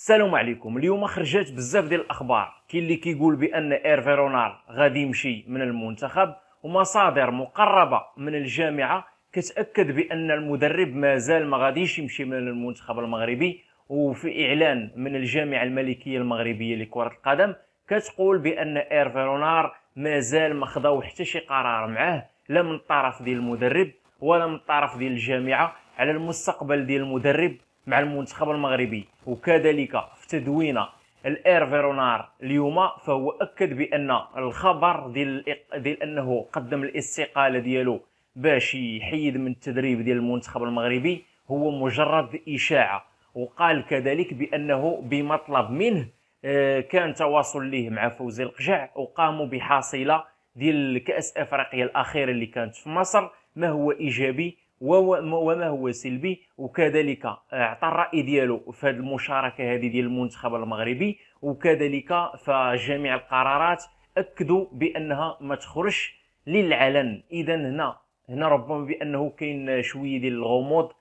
السلام عليكم. اليوم خرجت بزاف ديال الأخبار. كاين اللي كيقول بأن إيرفي رونار غادي يمشي من المنتخب ومصادر مقربة من الجامعة كتأكد بأن المدرب مازال ما غاديش يمشي من المنتخب المغربي وفي إعلان من الجامعة الملكية المغربية لكرة القدم كتقول بأن إيرفي رونار مازال ما خداو حتى شي قرار معاه لا من الطرف ديال المدرب ولا من الطرف ديال الجامعة على المستقبل ديال المدرب. مع المنتخب المغربي. وكذلك في تدوينه الاير فيرونار اليوم فهو أكد بأن الخبر ديال ديال أنه قدم الاستقالة ديالو باش يحيد من التدريب ديال المنتخب المغربي هو مجرد إشاعة. وقال كذلك بأنه بمطلب منه آه، كان تواصل ليه مع فوزي القجع وقاموا بحاصلة ديال كأس أفريقيا الاخيره اللي كانت في مصر. ما هو إيجابي؟ وما هو سلبي وكذلك اعطى الرأي ديالو في هذه المشاركة هذه ديال المنتخب المغربي وكذلك فجميع القرارات أكدوا بأنها ما تخرجش للعلن. اذا هنا هنا ربما بأنه كاين شوية ديال الغموض.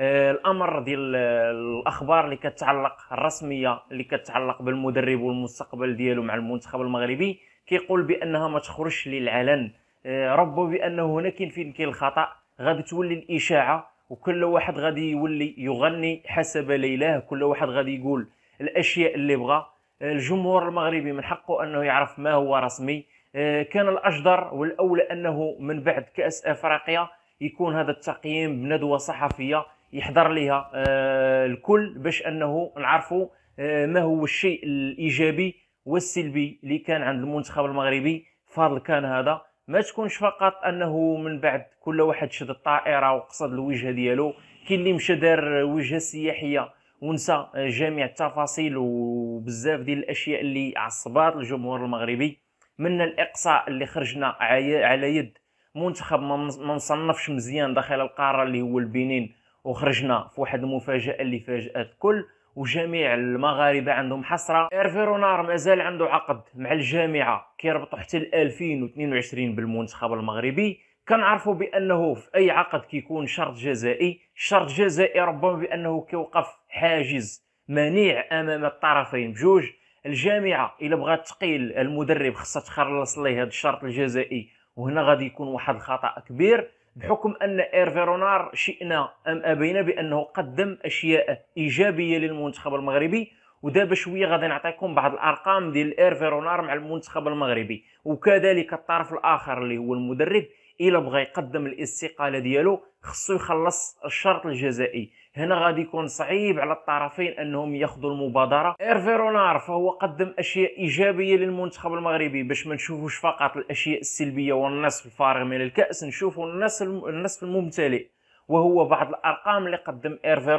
آه، الأمر ديال الأخبار اللي كتعلق الرسمية اللي كتعلق بالمدرب والمستقبل ديالو مع المنتخب المغربي كيقول بأنها ما تخرجش للعلن. آه، ربما بأنه هنا كاين فين كاين الخطأ. غادي تولي الإشاعة وكل واحد غادي يولي يغني حسب ليلاه كل واحد غادي يقول الأشياء اللي بغى. الجمهور المغربي من حقه أنه يعرف ما هو رسمي. آه، كان الأجدر والأولى أنه من بعد كأس أفريقيا يكون هذا التقييم بندوة صحفية يحضر لها آه، الكل باش أنه نعرفوا آه، ما هو الشيء الإيجابي والسلبي اللي كان عند المنتخب المغربي. فضل كان هذا. ما تكونش فقط أنه من بعد كل واحد شد الطائرة وقصد الوجهة ديالو كاين اللي مشى دار وجهة سياحية ونسى جميع التفاصيل وبزاف ديال الأشياء اللي عصبات الجمهور المغربي. من الإقصاء اللي خرجنا على يد منتخب ما مصنفش مزيان داخل القارة اللي هو البنين وخرجنا في واحد المفاجأة اللي فاجأت الكل. وجميع المغاربة عندهم حسرة. ايرفي رونار مازال عنده عقد مع الجامعة كيربطوا حتى ل 2022 بالمنتخب المغربي. كنعرفوا بأنه في أي عقد كيكون شرط جزائي. شرط جزائي ربما بأنه كيوقف حاجز منيع أمام الطرفين بجوج. الجامعة إلا بغات تقيل المدرب خصها تخلص ليه هذا الشرط الجزائي وهنا غادي يكون واحد الخطا كبير. بحكم أن ايرفي رونار شئنا أم أبينا بأنه قدم أشياء إيجابية للمنتخب المغربي ودابا شوية غادي نعطيكم بعض الأرقام ديال ايرفي رونار مع المنتخب المغربي. وكذلك الطرف الآخر اللي هو المدرب إلا بغى يقدم الاستقالة ديالو خصو يخلص الشرط الجزائي. هنا غادي يكون صعيب على الطرفين أنهم ياخذوا المبادرة. ايرفي رونار فهو قدم أشياء إيجابية للمنتخب المغربي. باش ما نشوفوش فقط الأشياء السلبية والنصف الفارغ من الكأس نشوفوا النصف النصف الممتلئ. وهو بعض الأرقام اللي قدم ايرفي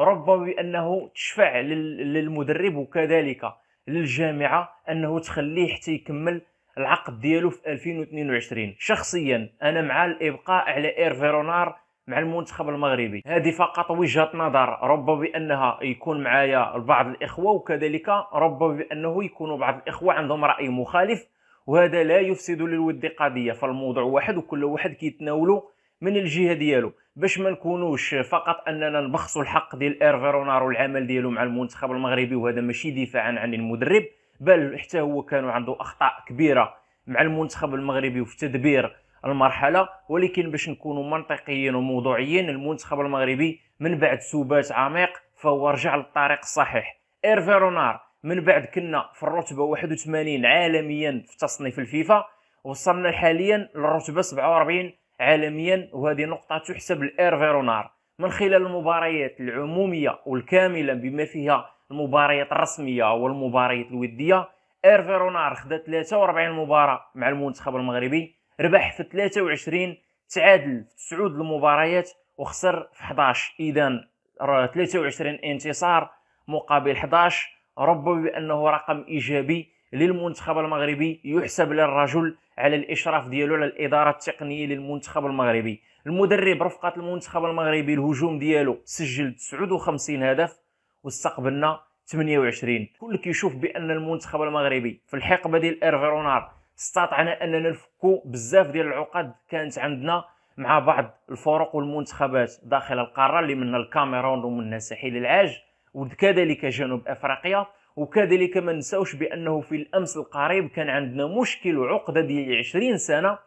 ربما بأنه تشفع للمدرب وكذلك للجامعة أنه تخليه حتى يكمل العقد ديالو في 2022 شخصيا أنا مع الإبقاء على إيرفي رونار مع المنتخب المغربي. هذه فقط وجهة نظر. ربما بأنها يكون معايا بعض الإخوة وكذلك ربما بأنه يكونوا بعض الإخوة عندهم رأي مخالف وهذا لا يفسد للود قضية. فالموضوع واحد وكل واحد كيتناولوا من الجهة ديالو. باش ما نكونوش فقط أننا نبخسوا الحق ديال ايرفي والعمل ديالو مع المنتخب المغربي وهذا ماشي دفاعا عن المدرب بل حتى هو كانوا عنده أخطاء كبيرة مع المنتخب المغربي وفي تدبير المرحلة. ولكن باش نكونوا منطقيين وموضوعيين المنتخب المغربي من بعد سبات عميق فهو رجع للطريق الصحيح. ايرفي رونار من بعد كنا في الرتبة 81 عالميا في تصنيف الفيفا وصلنا حاليا للرتبة 47 عالميا وهذه نقطة تحسب لايرفي رونار من خلال المباريات العمومية والكاملة بما فيها المباريات الرسمية والمباريات الودية ايرفي رونار خدا 43 مباراة مع المنتخب المغربي ربح في 23 تعادل في 9 المباريات وخسر في 11 اذا 23 انتصار مقابل 11 ربما بأنه رقم إيجابي للمنتخب المغربي يحسب للرجل على الإشراف ديالو على الإدارة التقنية للمنتخب المغربي. المدرب رفقة المنتخب المغربي الهجوم ديالو سجل 59 هدف واستقبلنا 28 كل كيشوف بأن المنتخب المغربي في الحقبة ديال ايرفي رونار استطعنا اننا نفكو بزاف ديال العقد كانت عندنا مع بعض الفرق والمنتخبات داخل القارة اللي منها الكاميرون ومنها ساحل العاج وكذلك جنوب أفريقيا. وكذلك ما نساوش بأنه في الأمس القريب كان عندنا مشكل وعقدة ديال 20 سنة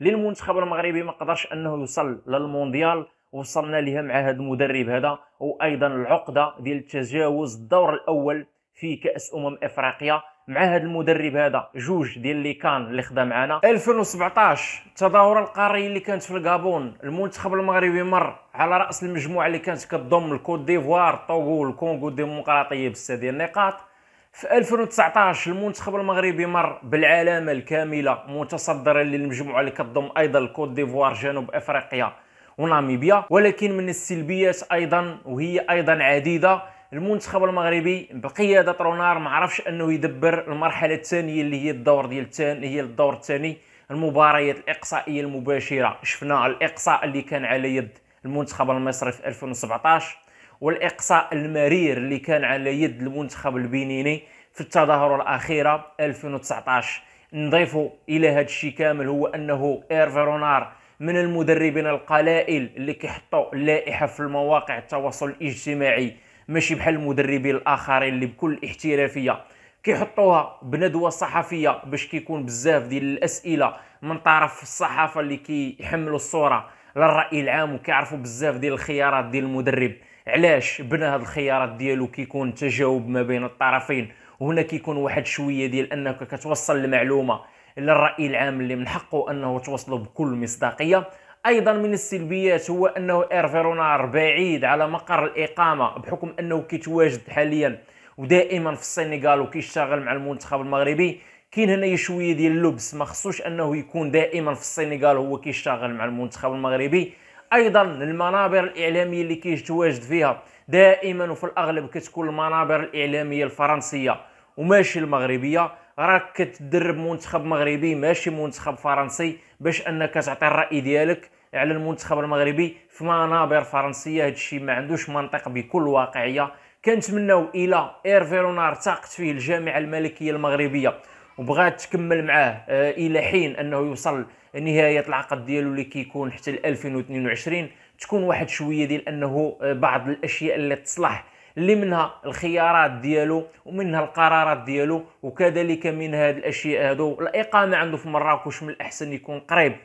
للمنتخب المغربي ما قدرش أنه يوصل للمونديال وصلنا لها مع هذا المدرب هذا وأيضا العقدة ديال تجاوز الدور الأول في كأس أمم إفريقيا مع هذا المدرب هذا جوج ديال اللي كان اللي خدا معنا. 2017 التظاهره القاريه اللي كانت في الغابون المنتخب المغربي مر على رأس المجموعة اللي كانت كتضم الكوت ديفوار طوغو الكونغو الديمقراطية بسته ديال النقاط. في 2019 المنتخب المغربي مر بالعلامة الكاملة متصدرا للمجموعة اللي كتضم أيضا الكوت ديفوار جنوب أفريقيا وناميبيا. ولكن من السلبيات أيضا وهي أيضا عديدة المنتخب المغربي بقيادة رونار ما عرفش أنه يدبر المرحلة الثانية اللي هي الدور ديال الثاني هي الدور الثاني المباريات الإقصائية المباشرة. شفنا الإقصاء اللي كان على يد المنتخب المصري في 2017 والإقصاء المرير اللي كان على يد المنتخب البنيني في التظاهره الأخيرة 2019 نضيفوا إلى هذا الشيء كامل هو أنه إيرفي رونار من المدربين القلائل اللي كيحطوا اللائحة في المواقع التواصل الاجتماعي ماشي بحال المدربين الآخرين اللي بكل احترافية كيحطوها بندوة صحفية باش كيكون بزاف ديال الأسئلة من طرف الصحافة اللي كيحملوا الصورة للرأي العام وكيعرفوا بزاف ديال الخيارات ديال المدرب. علاش بنى هاد الخيارات ديالو كيكون تجاوب ما بين الطرفين؟ وهنا كيكون واحد شوية ديال أنك كتوصل المعلومة للرأي العام اللي من حقه أنه توصله بكل مصداقية. أيضا من السلبيات هو أنه ايرفيرونار بعيد على مقر الإقامة بحكم أنه كيتواجد حاليا ودائما في السنغال وكيشتغل مع المنتخب المغربي. كاين هنا شوية ديال اللبس ما خصوش أنه يكون دائما في السنغال هو كيشتغل مع المنتخب المغربي. أيضا المنابر الإعلامية اللي كيتواجد فيها دائما وفي الأغلب كتكون المنابر الإعلامية الفرنسية وماشي المغربية. راك كتدرب منتخب مغربي ماشي منتخب فرنسي باش أنك تعطي الرأي ديالك على المنتخب المغربي في منابر فرنسية. هادشي ما عندوش منطق بكل واقعية. كنتمناو إلى ايرفي رونار تاقت فيه الجامعة الملكية المغربية. وبغات تكمل معاه آه، إلى حين أنه يوصل نهاية العقد ديالو اللي كيكون حتى ل 2022 تكون واحد شوية ديال أنه آه، بعض الأشياء اللي تصلح اللي منها الخيارات ديالو ومنها القرارات ديالو وكذلك من هذه الأشياء هادو. الإقامة عنده في مراكش من الأحسن يكون قريب.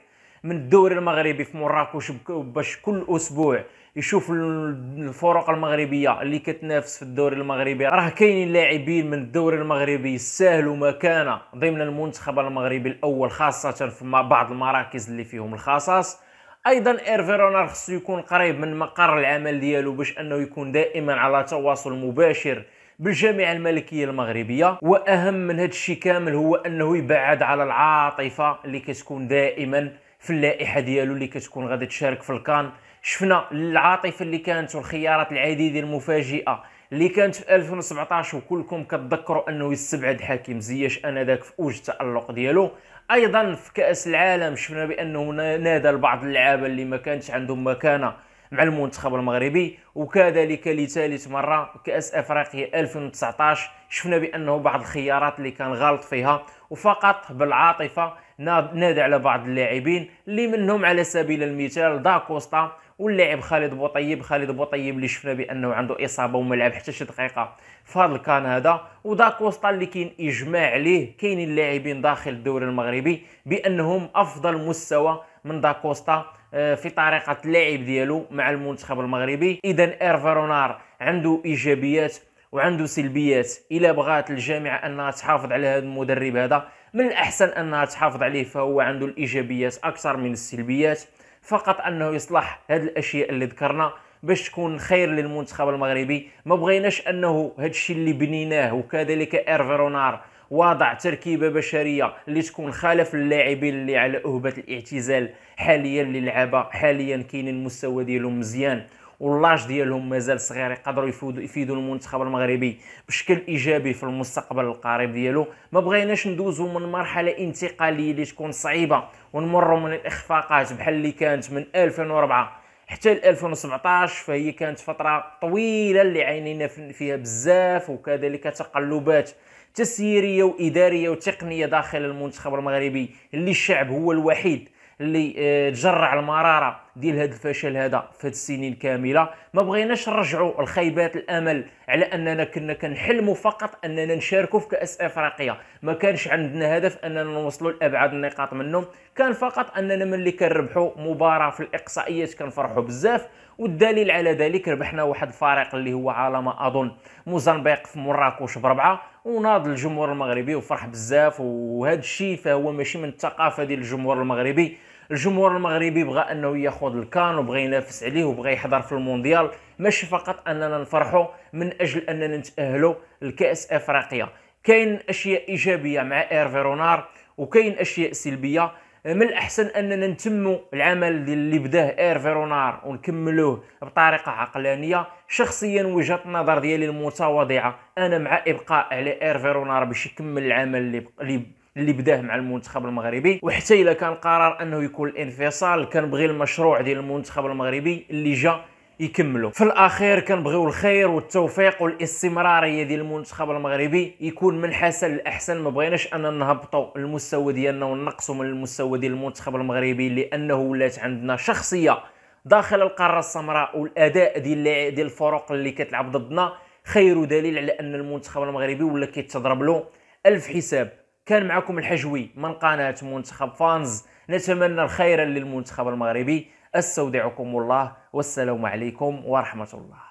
من الدوري المغربي في مراكش باش كل أسبوع يشوف الفرق المغربية اللي كتنافس في الدوري المغربي. راه كاينين لاعبين من الدوري المغربي يستاهلوا مكانة ضمن المنتخب المغربي الأول خاصة في بعض المراكز اللي فيهم الخصاص. أيضا ايرفيرونار خصو يكون قريب من مقر العمل ديالو باش أنه يكون دائما على تواصل مباشر بالجامعة الملكية المغربية. وأهم من هذا الشيء كامل هو أنه يبعد على العاطفة اللي كتكون دائما في اللائحة ديالو اللي كتكون غادي تشارك في الكان. شفنا العاطفة اللي كانت والخيارات العديدة المفاجئة اللي كانت في 2017 وكلكم كتذكروا أنه يستبعد حكيم زياش آنذاك في اوج التألق ديالو. أيضا في كأس العالم شفنا بأنه نادى لبعض اللعابة اللي ما كانتش عندهم مكانة. مع المنتخب المغربي وكذلك لثالث مرة كأس أفريقيا 2019 شفنا بأنه بعض الخيارات اللي كان غلط فيها وفقط بالعاطفة نادى على بعض اللاعبين اللي منهم على سبيل المثال داكوستا واللاعب خالد بوطيب. خالد بوطيب اللي شفنا بأنه عنده إصابة وما لعب حتى شي دقيقة في هذا الكان هذا وداكوستا اللي كاين إجماع عليه كاينين اللاعبين داخل الدوري المغربي بأنهم أفضل مستوى من داكوستا في طريقة اللعب ديالو مع المنتخب المغربي. اذا ايرفيرونار عنده إيجابيات وعنده سلبيات. إلا بغات الجامعة أنها تحافظ على هذا المدرب هذا من الأحسن أنها تحافظ عليه فهو عنده الإيجابيات أكثر من السلبيات. فقط أنه يصلح هذه الأشياء اللي ذكرنا باش تكون خير للمنتخب المغربي. ما بغيناش أنه هذا الشيء اللي بنيناه وكذلك ايرفيرونار وضع تركيبة بشرية اللي تكون خلف اللاعبين اللي على أهبة الاعتزال. حاليا اللي لعبه حاليا كاينين المستوى ديالهم مزيان واللاج ديالهم مازال صغير يقدروا يفيدوا المنتخب المغربي بشكل إيجابي في المستقبل القريب ديالو. ما بغيناش ندوزو من مرحلة انتقالية اللي تكون صعيبة ونمروا من الإخفاقات بحال اللي كانت من 2004 حتى ل 2017 فهي كانت فترة طويلة اللي عينينا فيها بزاف وكذلك تقلبات تسييرية وإدارية وتقنية داخل المنتخب المغربي اللي الشعب هو الوحيد اللي آه، تجرع المرارة ديال هذا الفشل هذا في هذه السنين كاملة. ما بغيناش نرجعوا الخيبات الأمل على أننا كنا كنحلموا فقط أننا نشاركوا في كأس إفريقيا. ما كانش عندنا هدف أننا نوصلوا لأبعد النقاط منهم. كان فقط أننا ملي كنربحوا مباراة في الإقصائيات كنفرحوا بزاف. والدليل على ذلك ربحنا واحد الفريق اللي هو على ما أظن. موزمبيق في مراكش بربعة. وناض الجمهور المغربي وفرح بزاف. وهذا الشيء فهو ماشي من الثقافة ديال الجمهور المغربي. الجمهور المغربي بغى أنه ياخذ الكان وبغى ينافس عليه وبغى يحضر في المونديال. ماشي فقط أننا نفرحوا من أجل أننا نتأهلوا لكأس أفريقيا. كاين أشياء إيجابية مع ايرفيرونار وكاين أشياء سلبية. من الأحسن أننا نتموا العمل اللي بداه اير فيرونار ونكملوه بطريقة عقلانية. شخصيا وجهة النظر ديالي المتواضعة أنا مع إبقاء على اير فيرونار باش يكمل العمل اللي اللي بداه مع المنتخب المغربي وحتى إلا كان قرار أنه يكون الانفصال كنبغي المشروع ديال المنتخب المغربي اللي جا يكملوا في الأخير كنبغيو الخير والتوفيق والاستمرارية ديال المنتخب المغربي يكون من حسن لأحسن. ما بغيناش اننا نهبطوا المستوى ديالنا ونقصوا من المستوى ديال المنتخب المغربي لأنه ولات عندنا شخصية داخل القارة السمراء والأداء ديال ديال الفرق اللي كتلعب ضدنا خير دليل على أن المنتخب المغربي ولا كيتضرب له ألف حساب. كان معكم الحجوي من قناة منتخب فانز. نتمنى الخير للمنتخب المغربي. أستودعكم الله. والسلام عليكم ورحمة الله.